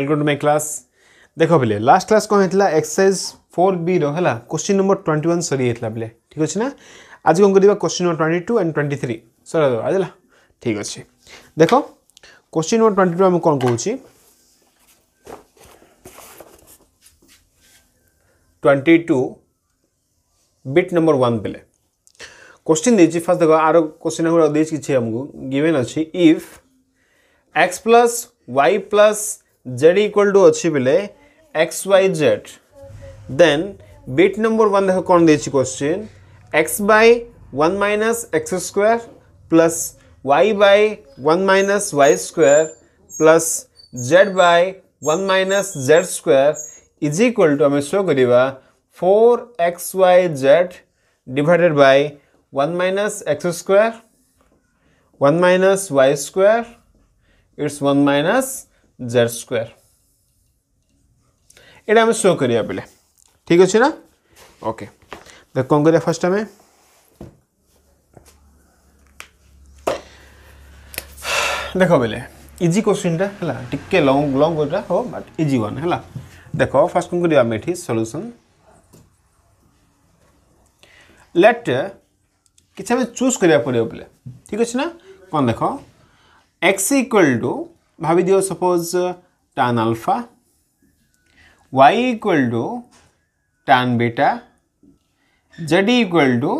Welcome to my class. देख बोले last class कौन होता एक्सरसाइज फोर बी रहा क्वेश्चन नंबर ट्वेंटी वन सरी होता बोले ठीक अच्छे ना? आज कौन करवा question number twenty two and twenty three sir आज ठीक अच्छे। देख क्वेश्चन नंबर ट्वेंटी टू आम कौन कौच twenty two bit number one बेले क्वेश्चन देखिए फास्ट देखो, आर क्वेश्चन गुड़ा देखिए गिवेन अच्छी if x plus y plus z equal to अच्छी बेले x y z then bit number one देख कौन दे question x by one minus x square plus y by one minus y square plus z by one minus z square is equal to आम show करवा four x y z divided by one minus x square one minus y square it's one minus z square ଏଇଟା ଆମେ show କରିବା ପିଲେ ଠିକ୍ ଅଛି ନା okay ତ କ'ଣ କରିବା ଫାର୍ଷ୍ଟ ଆମେ ଦେଖ ବେଲେ ଇଜି କୋଶ୍ଚିନ୍ଟା ହେଲା ଟିକେ ଲଙ୍ଗ୍ ଲଙ୍ଗ୍ କୋଟା ହେବ ବଟ୍ ଇଜି ୱାନ୍ ହେଲା ଦେଖ ଫାର୍ଷ୍ଟ କ'ଣ କରିବା ଆମେ ଏଠି ସଲ୍ୟୁସନ୍ ଲେଟ୍ କିଛି ଆମେ ଚୁଜ୍ କରିବାକୁ ପଡ଼ିବ ପିଲେ ଠିକ୍ ଅଛି ନା କ'ଣ ଦେଖ ଏକ୍ସ ଇକ୍ୱାଲ୍ ଟୁ भावी suppose tan alpha, y equal to tan beta, z equal to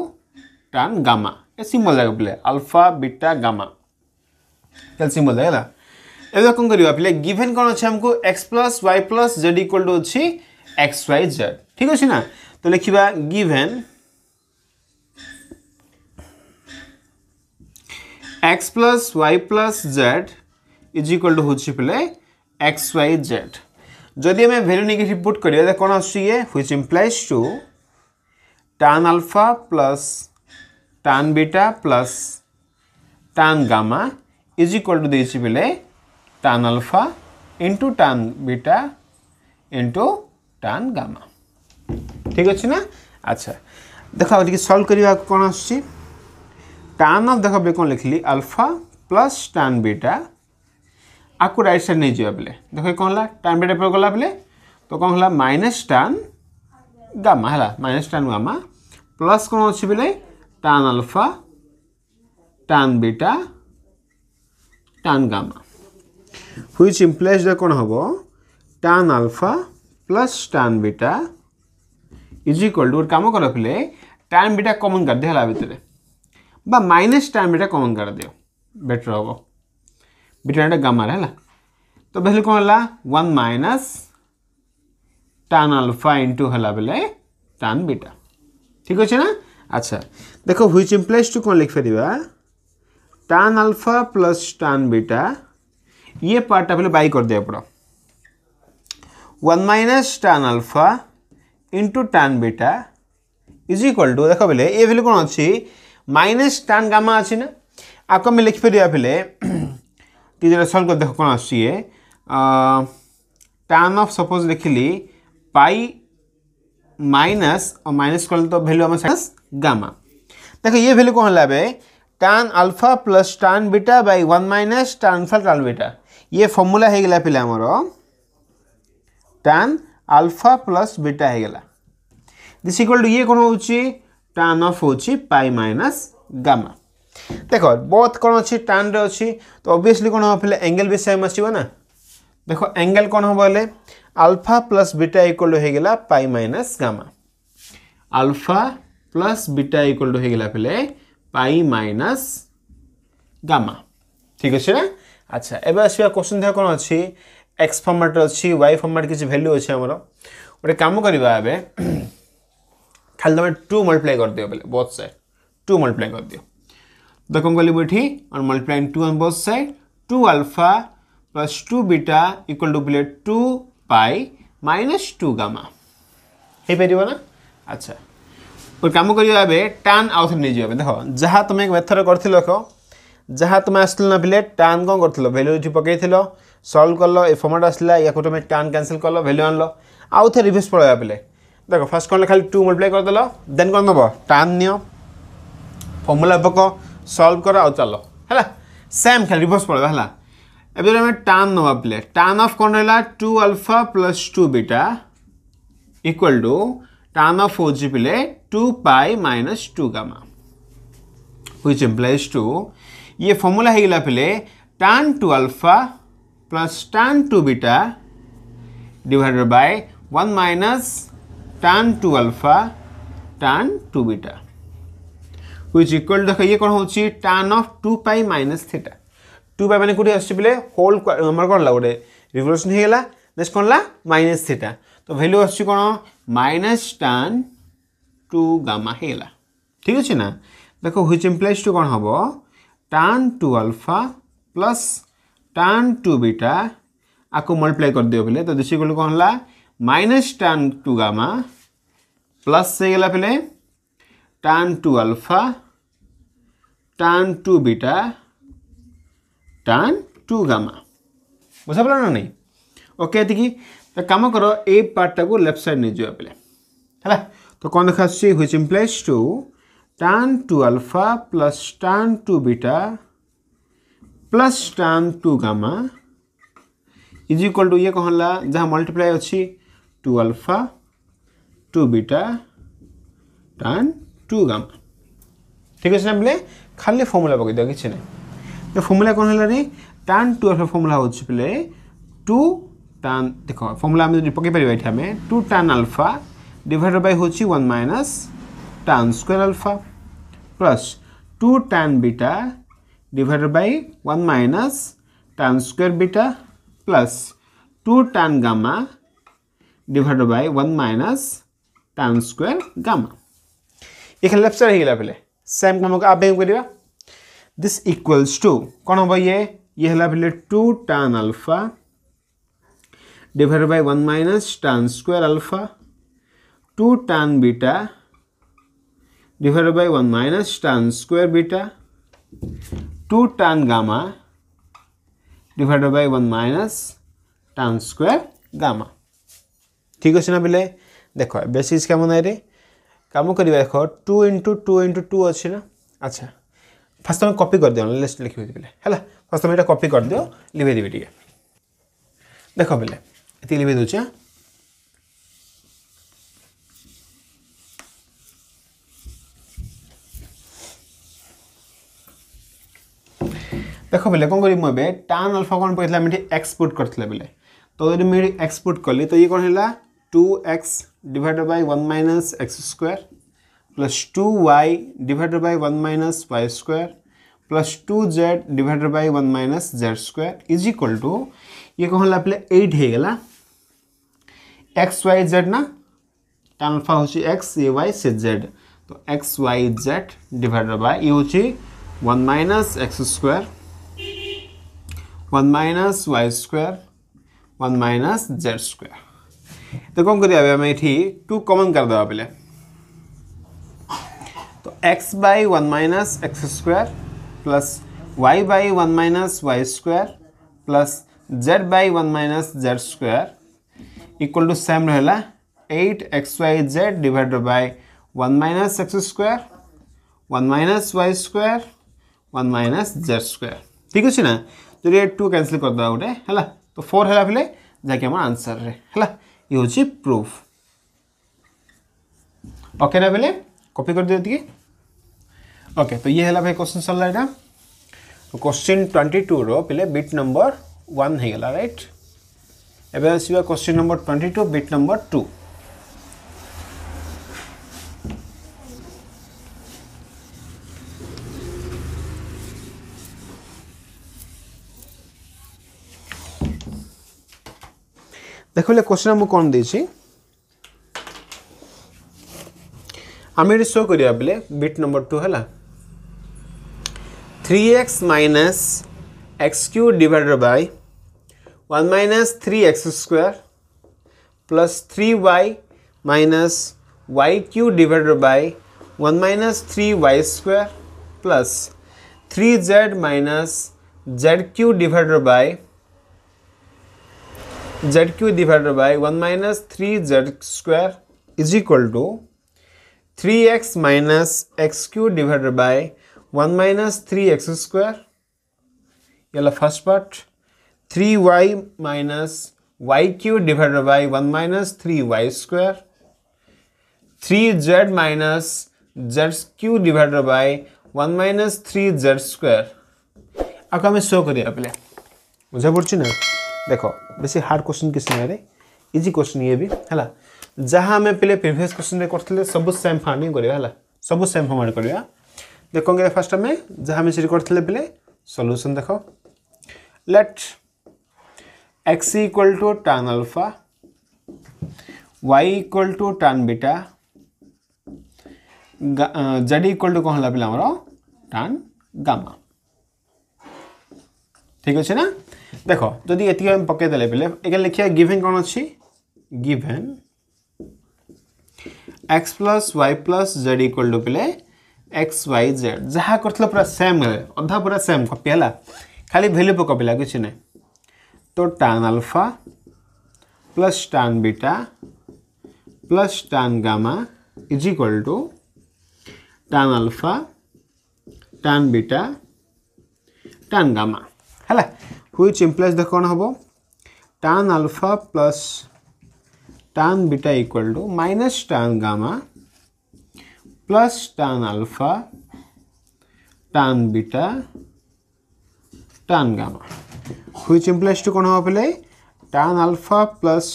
tan gamma. ये सिम्बल जाक पे आलफा बीटा गामा सिम्बल जाएगा एवं कौन कर पे गिभेन कौन अच्छे आमको x plus y plus z equal to अच्छी एक्स वाई जेड ठीक अच्छे ना? तो लिखा given x plus y plus z is equal to হচ্ছে পিলে এক্স ওয়াই জেড যদি আমি ভ্যালু নেগেটিভ পুট করি, তাহলে কোণ আসছে ইয়ে which implies to tan alpha plus tan beta plus tan gamma is equal to দিয়েছি পিলে tan alpha into tan beta into tan gamma ঠিক আছে না? আচ্ছা দেখো এটিকে সলভ করা কোণ আসছে? টান অফ দেখো কোণ লিখলি আলফা প্লাস টান বিটা ଆକୁ ରାଇଟ୍ ସାଇଡ଼୍ ନେଇଯିବା ବେଲେ ଦେଖ କ'ଣ ହେଲା ଟାଇମ୍ ଡେଟ୍ ଏପଟ ଗଲା ବେଲେ ତ କ'ଣ ହେଲା ମାଇନସ୍ ଟାନ୍ ଗାମା ହେଲା ମାଇନସ୍ ଟାନ୍ ଗାମା ପ୍ଲସ୍ କ'ଣ ଅଛି ବେଲେ tan alpha tan beta tan gamma which ଇମ୍ପ୍ଲେସ୍ରେ କ'ଣ ହେବ tan alpha plus tan beta is equal to ଗୋଟେ କାମ କର ପିଲେ ଟାନ୍ ବିଟା କମନ୍ କାଢ଼ିଦିଅ ହେଲା ଭିତରେ বা মাইনাস টাইম এটা কমন করে দিও বেটার হব ବିଟାଟା ଗାମାରେ ହେଲା ତ ଭ୍ୟାଲ୍ୟୁ କ'ଣ ହେଲା one minus tan alpha into ହେଲା ବେଲେ ଟାନ୍ ବିଟା ଠିକ୍ ଅଛି ନା ଆଚ୍ଛା ଦେଖ ହୁଇଚ୍ ଇମ୍ପ୍ଲେସ୍ ଟୁ କ'ଣ ଲେଖିପାରିବା tan alpha plus tan beta ये पार्ट टाइम बै करदे पड़ो one minus tan alpha into tan beta is equal to देख बोले ये भैल्यू कौन अच्छी माइनस टान गामा अच्छी ना आपको आम लिखिपर बोले कर देख कौन आसुए टान अफ सपोज़ लिखिली पाई माइनस और माइनस कल तो भैल्यू आम गामा देख, ये भैल्यू कौन है tan alpha plus tan beta by one minus tan alpha tan beta ये फर्मूला हो गला आमर अल्फ़ा प्लस बीटा हो दिस इक्वल टू ये कौन हो टान अफ हो पाई माइनस गामा देख बहुत कौन अच्छी टान रे अच्छी तो ऑब्वियसली कौन हम पे एंगल भी सेम आसो ना देख एंगल कौन हम बोले alpha plus beta equal to हो गला pi minus gamma alpha plus beta equal to हो गला पे पाई माइनस गामा ठीक अच्छे ना अच्छा एवं आसवा क्वेश्चन देख कौन अच्छी एक्स फर्माट अच्छी वाई फर्माट किसी भैल्यू अच्छे आमर गोटे कम करवा खाली तुम टू मल्टीप्लाई कर दियो बोले both side the congruity and multiplying 2 on both side 2 alpha plus 2 beta equal to below 2 pi minus 2 gamma ହେଇପାରିବ ନା ଆଚ୍ଛା ଗୋଟେ କାମ କରିବା ଏବେ ଟାନ୍ ଆଉ ଥରେ ନେଇଯିବା ଏବେ ଦେଖ ଯାହା ତୁମେ ଏଥର କରିଥିଲ ଦେଖ ଯାହା ତୁମେ ଆସିଥିଲ ନା ପିଲେ ଟାନ୍ କ'ଣ କରିଥିଲ ଭ୍ୟାଲ୍ୟୁ ଏଠି ପକାଇଥିଲ ସଲ୍ଭ କଲ ଏ ଫର୍ମାଟ୍ ଆସିଲା ୟାକୁ ତୁମେ ଟାନ୍ କ୍ୟାନସଲ୍ କଲ ଭ୍ୟାଲ୍ୟୁ ଆଣିଲ ଆଉ ଥରେ ରିଭ୍ୟୁସ୍ ପଳେଇବା ପିଲେ ଦେଖ ଫାର୍ଷ୍ଟ କ'ଣ ଖାଲି ଟୁ ମଲ୍ଟିପ୍ଲାଏ କରିଦେଲ ଦେନ୍ କ'ଣ ନେବ ଟାନ୍ ନିଅ ଫର୍ମୁଲା ପକ सल्व कर आउ चल, है सेम खाली रिभर्स पड़े है टान ना पे टान अफ कौन रहा two alpha plus two beta equal to tan of हो पे two pi minus two gamma हुई प्लस टू ये फर्मूला है पे tan two alpha plus tan two beta divided by one minus tan two alpha tan two beta which equal देख ये कौन होची tan of 2 pi minus theta. 2 pi माने आछि पिले होल कोन ला गोटे रिवोल्यूशन हे गेला नेक्स्ट कोन ला? माइनस थीटा तो आछि कोन? माइनस tan 2 गामा हे गेला ठीक अछि ना देखो ह्विच इम्प्लाइज टू कौन हम tan two alpha plus tan two beta आपको मल्टीप्लाई कर दियो पे तो दिशी कौन है minus tan two gamma plus से गला पे tan two alpha tan two beta tan two gamma बुझा पड़ा ना नहीं ओके ये तो कम कर ए पार्टा को लेफ़्ट साइड नहीं जावा पे है तो कौन देखा which implies to tan 2 alpha plus tan 2 beta plus tan 2 gamma is equal to ये कहला जहाँ मल्टीप्लाई अच्छी two alpha two beta tan 2 gamma ठीक है बोले खाली फर्मूला पकई दिया किसी नहीं तो फर्मूला कौन है tan 2 अल्फ़ा फर्मूला होची बोले टू tan देख फर्मूला आम पकई पार ये आम two tan alpha divided by होची one minus tan square alpha plus 2 tan beta divided by 1 minus tan square beta plus 2 tan gamma divided by 1 minus tan square gamma এখানে left side হয়ে গেলা পেলে same কামকে আবেগ করিবা this equals to কোন হব ইয়ে ইয়ে হলা পেলে 2 tan alpha divided by 1 minus tan square alpha 2 tan beta divided by 1 minus tan square beta 2 tan gamma divided by 1 minus tan square gamma ঠিক আছে না পিলে দেখ বেসিস কেমন আইরে কাম କରିବା ଦେଖ two into two into two ଅଛି ନା ଆଚ୍ଛା ଫାଷ୍ଟ ତୁମେ କପି କରିଦିଅ ଲିଷ୍ଟ ଲେଖିବି ବୋଲେ ହେଲା ଫାଷ୍ଟ ତୁମେ ଏଇଟା କପି କରିଦିଅ ଲିଭେଇ ଦେବି ଟିକେ ଦେଖ ବୋଲେ ଏତିକି ଲିଭେଇ ଦେଉଛି ଦେଖ ବୋଲେ କ'ଣ କରିବି ମୁଁ ଏବେ ଟାନ୍ ଆଲଫା କ'ଣ କହିଥିଲା ଆମେ ଏଠି ଏକ୍ସପୋର୍ଟ କରିଥିଲେ ବୋଲେ ତ ଯଦି ମୁଁ ଏଠି ଏକ୍ସପୋର୍ଟ କଲି ତ ଇଏ କ'ଣ ହେଲା two x divided by one minus x square plus two y divided by one minus Y square plus two z divided by one minus Z square is equal to, ये है पे एट हो गला? एक्स, वाई, जेड ना? Alpha हूँ x ए Y से Z. तो X, Y, Z divided by, ये हूँ one minus x square. One minus Y square, one તો કોમ કરીએ હવે અમે એથી ટુ કોમન કરી દેવા પહેલાં તો x by one minus x square plus y by one z by one minus z square equal to same रहा eight x y z divided by one minus x square one minus y square one minus z square ठीक अच्छे ना? तो ये to cancel करदे गोटे है तो फोर है फिर जहाँकि आंसर है ये प्रूफ ओके ना बोले? कपी कर दिए ओके तो ये है भाई क्वेश्चन सरला यहाँ क्वेश्चन ट्वेंटी टू रे बीट नंबर वन हो रईट एवं आसवा question number twenty two bit number two ଦେଖ क्वेश्चन କ୍ୱେଶ୍ଚନ୍ कौन देखिए शो ଆମେ ଏଠି ଶୋ କରିବା ବେଲେ bit three x minus x cube divided by one minus three x square plus three y minus y cube divided by one minus three y square plus three z minus z cube divided by z cube divided by one minus three z square is equal to three x minus x cube divided by one minus three x square ये first part three y minus y cube divided by one minus three y square three z minus z cube divided by one minus three z square आपको हमें show करिए आपल्या बुझा पडची ना। देख, base hard question किसी ना इजी क्वेश्चन ये भी है जहाँ आम पे प्रिवियस क्वेश्चन करते सब सेम फ़ार्मिंग करवा सब सेम फर्माट करवा देखोगे फास्ट आम जहाँ आम करते पे सल्यूशन देख। Let x equal to tan alpha y equal to tan beta z equal to कौन है पे आमर टान गामा ठीक अच्छे ना? देख जदि ये पकईदे पे लिखा गिभेन कौन अच्छी given x plus y plus z equal to पे एक्स वाई जेड जहाँ कर पूरा सेम अधा पूरा सेम कपी है खाली भैल्यू पक पिला कि ना तो tan alpha plus tan beta plus tan gamma is equal to tan alpha tan beta tan gamma है हुई इम्प्लाइज देख कौन हम tan alpha plus tan beta equal to minus tan gamma plus tan alpha tan beta tan gamma which implies to कौन हम पे tan alpha plus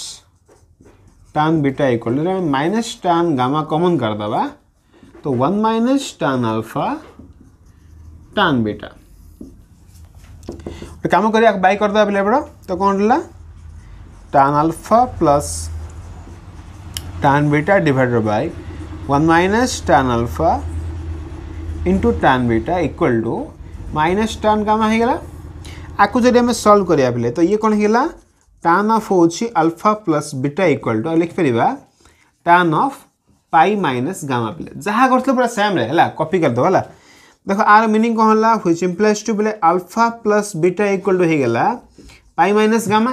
tan beta equal to minus tan gamma common करदे तो one minus tan alpha tan beta कम कर by करदे पे बड़ा तो कौन रहा tan alpha plus tan beta divided by one minus tan alpha into tan beta equal to minus tan gamma हो गला आपको जब आम सल्व करा पे तो ये कौन है टान अफ हूँ alpha plus beta equal to लिखिपर tan of pi minus gamma पे जहाँ कर पूरा सेम है कपी करदे है देख, आर मिनिंग कौन है हुई इम्प्लाइज टू बोले alpha plus beta equal to होगा पाई माइनस गामा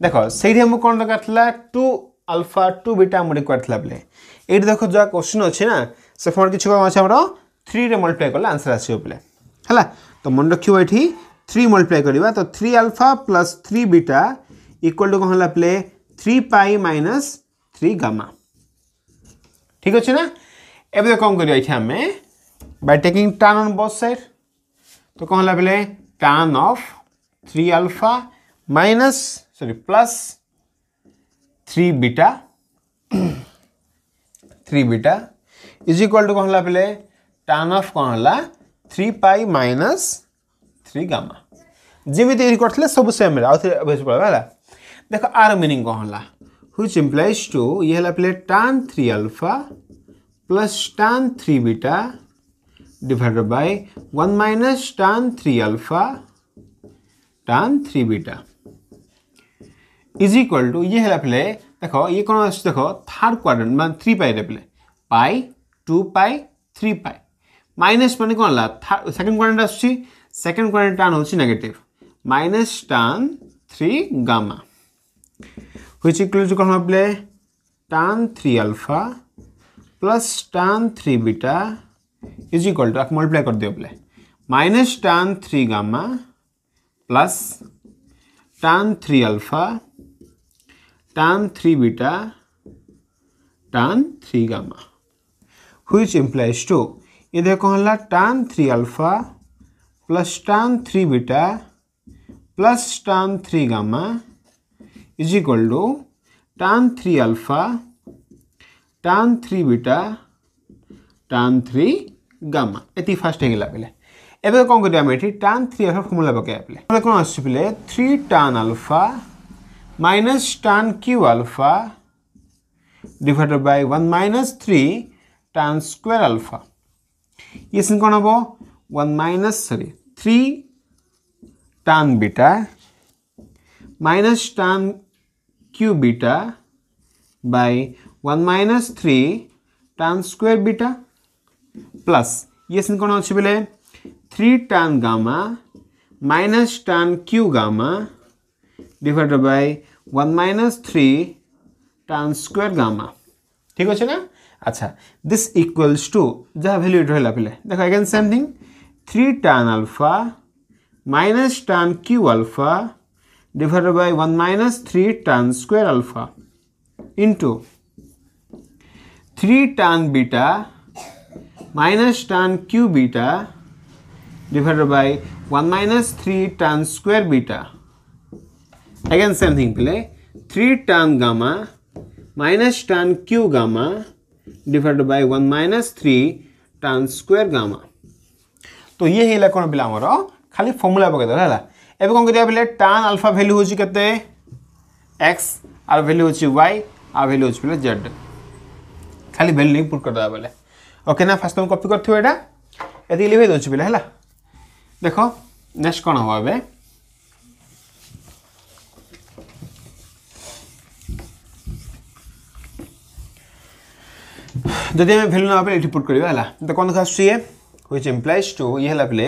देख से कौन दरकार टू अल्फ़ा टू बीटा आम रिक्वायर बोले। ये देख जो क्वेश्चन अच्छे ना से फर्म आम थ्री मल्टीप्लाई कले आंसर आसो बोले है तो मन रख थ्री मल्टीप्लाई करवा तो three alpha plus three beta equal to कौन है play three pi minus three gamma ठीक अच्छे ना एवं कौन कर by taking tan on both sides तो कौन लग ले tan of 3 alpha minus sorry plus 3 beta 3 beta is equal to कौन लग ले tan of कौन ला 3 pi minus 3 gamma जिमिति ये करथिले सब सेम रे आउथे बेस पड़बा होला देखो आर मीनिंग कौन होला which implies to ये हला play tan 3 alpha plus tan 3 beta divided by 1 minus tan 3 alpha, tan 3 beta. Is equal to ये है पे देखो ये कौन आस देखो थर्ड क्वाड्रेंट मान थ्री पाई रे पे pi two pi three pi minus मान कौन ला सेकंड क्वाड्रेंट आसुची सेकंड क्वाड्रेंट टान होची negative minus tan three gamma which equal to कौन पे tan 3 alpha plus tan 3 beta is equal to आप मल्टीप्लाई कर दियो minus tan three gamma plus tan three alpha tan three beta tan three gamma which implies to ये देखो हल्ला tan three alpha plus tan three beta plus tan three gamma is equal to tan three alpha tan three beta tan three gamma ये first होगा पे एवं कौन करें ये टान थ्री अल्फ़ा फर्मुला पकड़ा पे कौन आसपे three tan alpha minus tan cube alpha divided by one minus three tan square alpha ये सिंह कौन हम one minus sorry three tan beta minus tan cube beta by one minus three tan square beta plus, ये कौन अच्छे बोले three tan gamma minus tan cube gamma divided by one minus three tan square gamma ठीक अच्छे ना अच्छा this equals to जहाँ value रहा पे देख again same thing three tan alpha minus tan cube alpha divided by 1 minus 3 tan square alpha into 3 tan beta minus tan q beta divided by 1 minus 3 tan square beta. Again same thing play 3 tan gamma minus tan q gamma divided by 1 minus 3 tan square gamma. तो ये है कौन पे आमर खाली formula पकईदे है एवं कौन करा पे टान आलफा भैल्यू हूँ के एक्स आर भैल्यू हूँ वाई आर भैल्यू हूँ जेड खाली भैल्यू नहीं पुट करदे बेले ओके ना फास्ट तुम कपी कर यहाँ ये लिखे दौर पे है देख नेक्स्ट कौन हम ए जदि आम भैल्यू ना ये पुट करवा तो कौन देखा आए हुई इम्प्लाइज टू ये है पे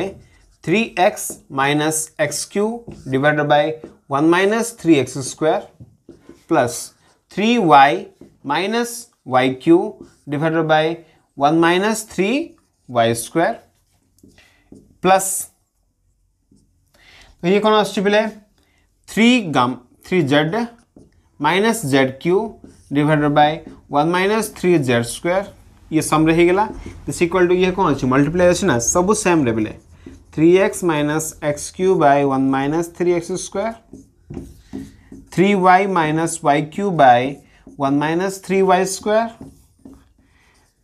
three x minus x cube divide by one minus three x square plus three y minus y cube divide by by 1 minus 3y square plus तो ये कौन आसुची पिले 3 गम 3z minus z cube divided by 1 minus 3z square ये sum रहीगला this equal to ये कौन अच्छी मल्टीप्लाई अच्छी ना सब सेम रे बिले three x minus x cube by one minus three x square, three y minus y cube by one minus three y square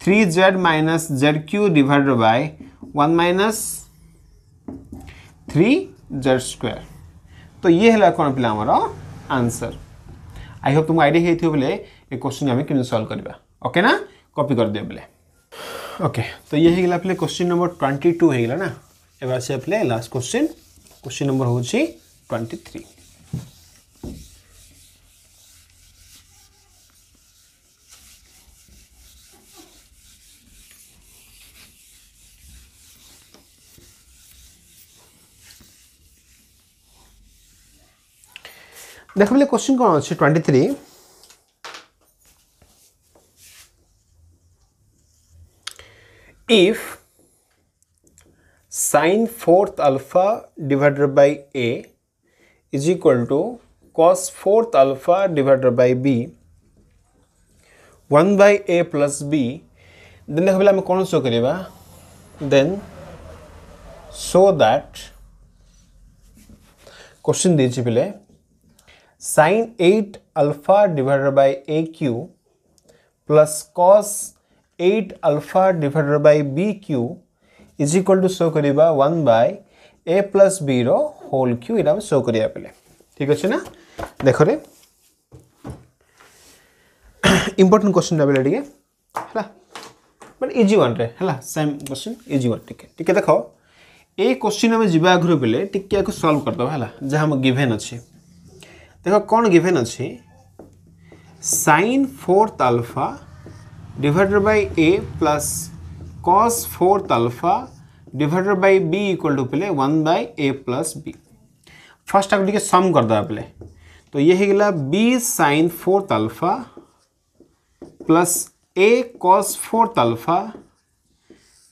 three z minus z cube divide by one minus three z square. तो ये है कौन पे आमर answer. I hope तुम idea होती बोले, ये क्वेश्चन आम कमी सल्व करवा ओके ना? कपी करदे बोले। ओके तो ये होगा पे क्वेश्चन नंबर ट्वेंटी टू होगा ना? एवं आसा पे लास्ट क्वेश्चन क्वेश्चन नंबर हूँ ट्वेंटी थ्री देख ले क्वेश्चन कौन अच्छे twenty three if sin fourth alpha divided by a is equal to cos fourth alpha divided by b one by a plus b then देख ला कौन show करवा दे सो दैट क्वेश्चन दे sin 8 alpha divided by a cube plus cos 8 alpha divided by b cube is equal to show करवा one by a plus b whole cube यहाँ show करा पे ठीक अच्छे ना देख रे इंपोर्टां क्वेश्चन पे टे है बट इजी वन रे है सेम क्वेश्चन इजी वन टे देख ये क्वेश्चन आम जा आगे पे टे सल्व करदे है जहाँ गिभेन अच्छे देख, कौन गिभेन अच्छे? Sin fourth alpha divided by a plus cos fourth alpha divided by b equal to पहले one by a plus b first आपको टे सम करदे पहले तो ये होगा b sin fourth alpha plus a cos fourth alpha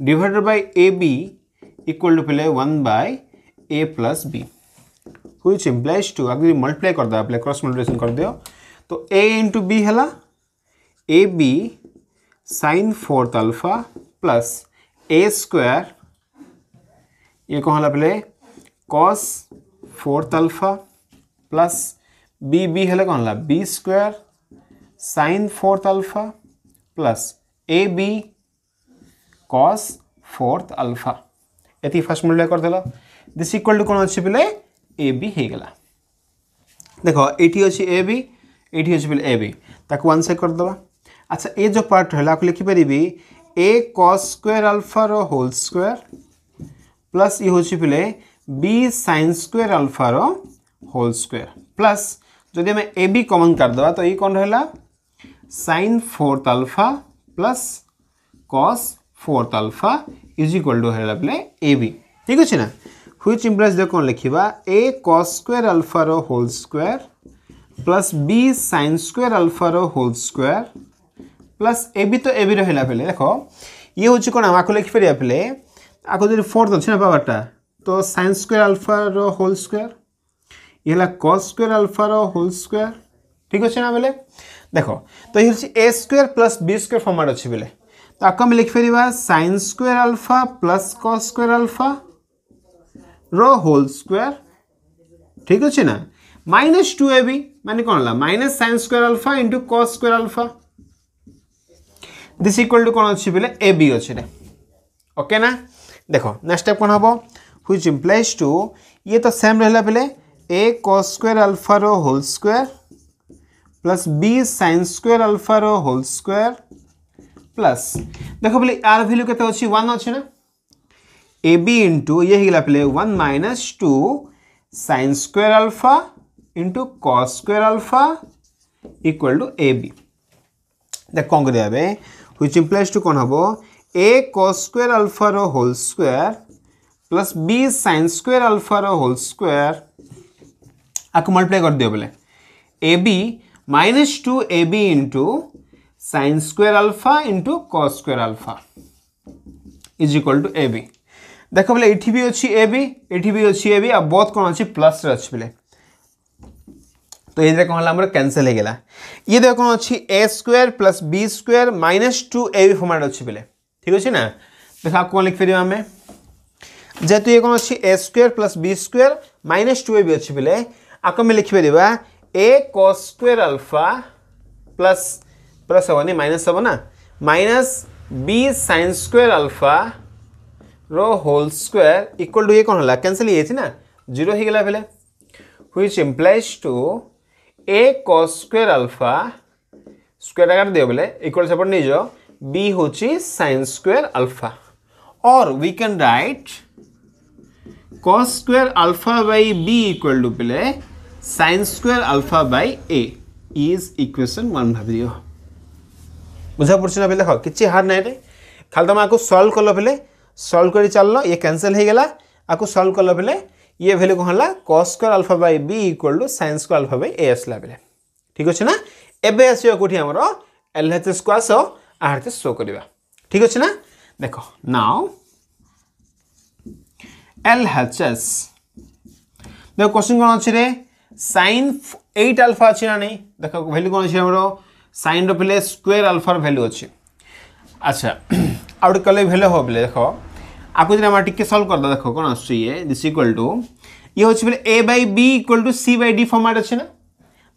divided by a b equal to पे one by a plus b which implies to अगर मल्टीप्लाई कर दे पहले क्रॉस कर दियो तो a इंटू बी है a b sin fourth alpha plus a square ये कौन है पहले cos fourth alpha plus b b है कौन है b square sin fourth alpha plus a b cos fourth alpha ये फास्ट मल्टीप्लाई करदेल दिस इक्वल टू कौन अच्छे पे ए बी देख ये अच्छी ए बी ये अच्छे ए बी ताको करदे अच्छा ये जो पार्ट है लिखिपर a cos square alpha whole square plus ये हूँ पे b sin square alpha whole square plus जदि आम ए बी कमन करदे तो ये कौन रहा sin fourth alpha plus cos fourth alpha is equal to है पे ए बी ठीक अच्छे ना ह्विच इम्प्लाइज देख कौन लिखा a cos square alpha whole square plus b sin square alpha whole square plus a भी तो ए भी रहा पे देख, ये हूँ कौन? आपको लिखिपर पे आपको जो फोर्थ अच्छे ना पावरटा तो sin square alpha whole square ये है कस आल्फार होल स्क्वेयर ठीक अच्छे ना बेले देख तो ये a square plus b square format अच्छे बेले तो आपको आम लिखिपर sin square alpha plus cos square alpha whole square ठीक अच्छे ना माइनस टू ए बी मान कौन है minus sin square alpha into cos square alpha this equal to कौन अच्छी बोले ए बी अच्छे ओके ना देख नेक्स्ट स्टेप कौन हम हुई इम्प्लाइज टू ये तो सेम रहा पे a cos square alpha whole square plus b sin square alpha whole square plus देख बोले आर भैल्यू के अच्छी वन अच्छे ना ए बी इंटू ये होगा पे one minus two sin square alpha into cos square alpha equal to a b देख कौन करें which implies to कौन हम ए cos square alpha रो whole square plus b sin square alpha रो whole square आपको मल्टीप्लाई कर दियो बोले a b minus two a b into sine square alpha into cos square alpha is equal to a b देख बोले ये भी अच्छी ए बी ये भी अच्छी ए बी आ बहुत कौन अच्छी प्लस अच्छे बोले। तो ये कौन है कैनसल हो गला ये देख कौन अच्छी a square plus b square minus two a b format अच्छी बोले। ठीक अच्छे ना? देख आप कौन लिखिपर आम जेहेतु ये कौन अच्छी a square plus b square minus two a b अच्छी बोले। आपको आम लिखिपर a cos square alpha plus plus हेनी माइनस हम ना? Minus b sin square alpha row whole square equal to ये कौन है कैंसिल ये ना? ज़ीरो ही गला पहले। हुई implies to a cos square alpha square आकार दिव बोले इक्वल से अपन नहीं बी हूँ साइन स्क्वायर अल्फ़ा और we can write cos square alpha by b equal to पे sine square alpha by a is equation one भाव बुझा पड़ी ना पे देख हाँ, किसी हार नहीं खाली तुम आपको सल्व कल पे सॉल्व करी चललो ये कैंसिल हो गला आको सॉल्व करलो बेले ये भैल्यू कौन है cos square alpha by b equal to sin square alpha by a आसला बेले ठीक अच्छे ना एबे आसो कौटी आमर एल एच एस को आस आर एच एस शो करवा ठीक अच्छे ना देख नाउ एल एच एस देख क्वेश्चन कौन अच्छे सैन एट आल्फा अच्छी ना नहीं देख भैल्यू कौन अच्छे आमर सैन रे स्क्वेयर आल्फार भैल्यू अच्छे अच्छा आउट कले भैल्यू हो बोले देख आपको जब टे सल्व करदे देख, कौन आस दिस इक्वल टू ये हूँ a by b equal to c by d format अच्छे ना?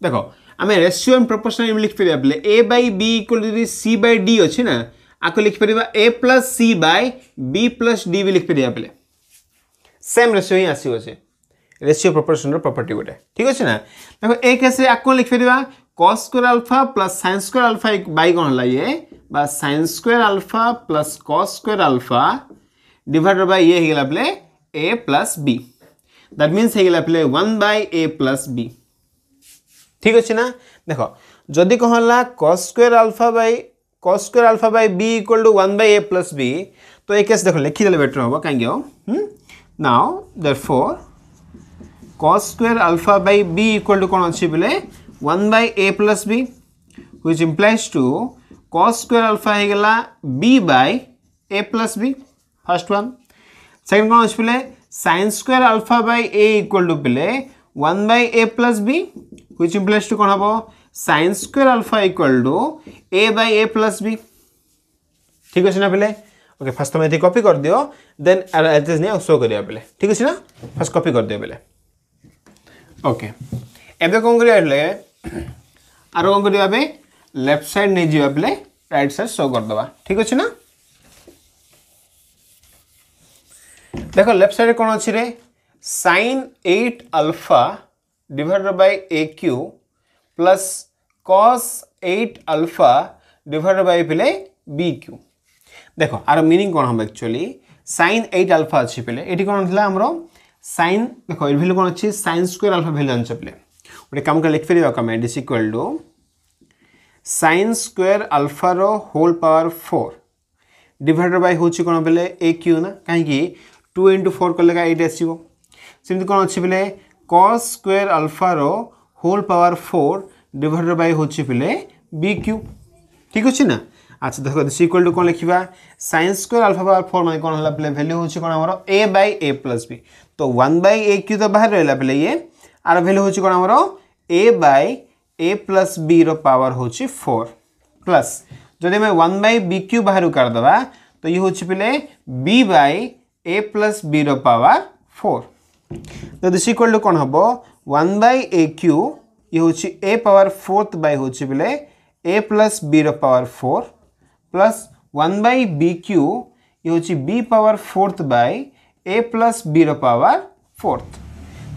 देख आम रेसीो एंड प्रपोर्शनल लिखिपर बोले a by b equal to c by d अच्छे ना? आपको लिखिपर a plus c by b plus d भी लिखिपर बोले सेम रेसीो ही आसो रेसीो प्रपोर्शन प्रपर्टी गोटे ठीक अच्छे ना? देखो ए केस? आपको लिखिपर cos square alpha plus sin square alpha by कौन है? ये sin square alpha plus cos square alpha divided by a ಹೇಗಿಲ್ಲಪ್ಲೆ a plus b that means ಹೇಗಿಲ್ಲಪ್ಲೆ 1 by a plus b ঠিক আছে না দেখো যদি কহলা cos square alpha by cos square alpha by b equal to 1 by a plus b তো এই case দেখো লিখি দেলে বেটার হবো কাহিঁকি হও হুম নাও therefore cos square alpha by b equal to কোন আছে বলে 1 by a plus b which implies to cos square alpha है गला b by a plus b first one second कौन अच्छे पे sine square alpha by a equal to पे one by a plus b which implies to कौन हम sine square alpha equal to a by a plus b ठीक अच्छे ना पे ओके फास्ट तुम ये कपी कर दियो देन एड्रेस नहीं शो करिया पे ठीक अच्छे ना फास्ट कपी कर दियो पे ओके एबे कौन करिया पे आरो कौन करिया पे लेफ़्ट साइड नहीं जीवा पे राइट साइड शो कर दबा ठीक अच्छे ना देख लेफ़्ट साइड कौन अच्छी रे sine eight alpha divided by a cube plus cos eight alpha divided by पे बी क्यू देख आर मीनिंग कौन हम एक्चुअली साइन एट अल्फ़ा अच्छी पे ये कौन था आमर साइन देख ये भैल्यू कौन अच्छी साइन स्क्वेयर अल्फ़ा भैल्यू आँच पे गोटे कम कर लिखिपर कम this equal to sine square अल्फार whole power four divided by हूँ कौन टू इंटु फोर कले एट आसो सेमती कौन अच्छे पे cos square अल्फार whole power four divided by हूँ पे बी क्यू ठीक अच्छे ना? अच्छा देख दिस इक्वल टू कौन लिखा sin square alpha power four मैं कौन पे भैल्यू हूँ कौन आम a by a plus b तो वन बै ए क्यू तो बाहर रहा पे ये। आर भैल्यू हूँ कौन आमर ए बै ए प्लस बी रवर हूँ फोर प्लस जदि आम वन बै बी क्यू बाहर करदे तो ये हूँ पे b by a plus b रवर four तो दिस इक्वल टू कौन हम वन बै ए क्यू ये हूँ ए पावर फोर्थ बै हूँ पे a plus B रवर four plus one by b cube ये हूँ b power fourth by a plus b रवर fourth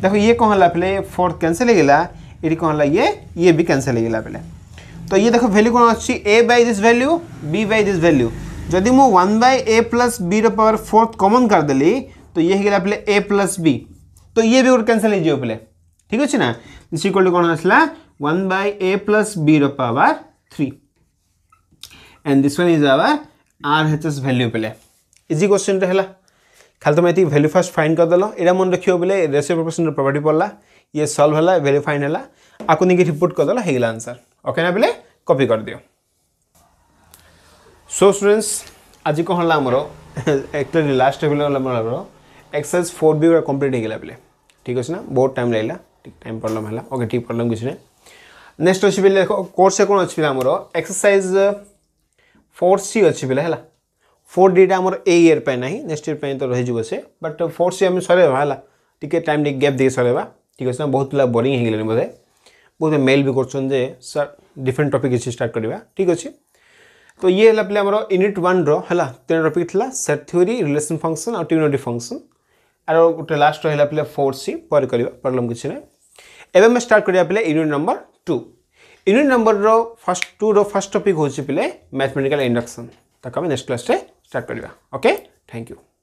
देखो ये कौन है पे फोर्थ कैनसल होगा ये कौन है ये? ये भी कैनसल होगा पे तो ये देखो वैल्यू कौन अच्छी a by this value b by this value जदि मु one by a plus b रवर fourth common करदेली तो ये होगा पे ए प्लस बी। तो ये भी गोटे कैनसल हो पे ठीक अच्छे ना दिस इक्वल टू कौन आसला one by a plus b रवर three. And this one is our R H S value पे इजी क्वेश्चन है खाली तुम ये भैल्यू फास्ट फाइन करदेल यहाँ मन रखियो बोले रेसियो प्रोपोर्शन प्रॉपर्टी पड़ा ये सल्व है भैल्यू फाइन है आपको नहीं रिपोर्ट करदेल होगा आंसर ओके ना बोले कॉपी कर दियो। सो स्टूडेंट्स आज कौन है आमर एक्चुअली लास्ट एक्सरसाइज फोर भी कंप्लीट होगा पे ठीक अच्छे ना? बहुत टाइम लगला। टाइम प्रॉब्लम है ओके ठीक प्रॉब्लम किसी ना नेक्स्ट अच्छी पे कोर्स कौन अच्छी आमर एक्सरसाइज फोर सी अच्छी पे है फोर डीटा आम ए इयर पे ना नेक्स्ट इयर पे तो रही से। बट फोर सी आम सरवा है टाइम टे गैप दे सरवा ठीक अच्छे ना? बहुत पिला बोरिंग बोधे। बहुत मेल भी कर सर डिफरेन्ट टपिक स्टार्ट करवा ठीक अच्छे तो ये पे आम यूनिट वन रहा तीन टपिक था सेट थ्योरी रिलेसन फ़ंक्शन आउ ट्यूनोटी फ़ंक्शन आर गोटे लास्ट रहा पे फोर सी पर प्रॉब्लम किसी ना एवं स्टार्ट करवा पे unit number two unit number first to रस्ट टपिक हूँ पे मैथमेटिकल इंडक्शन ताको नेक्स्ट क्लास स्टार्ट करवा ओके थैंक यू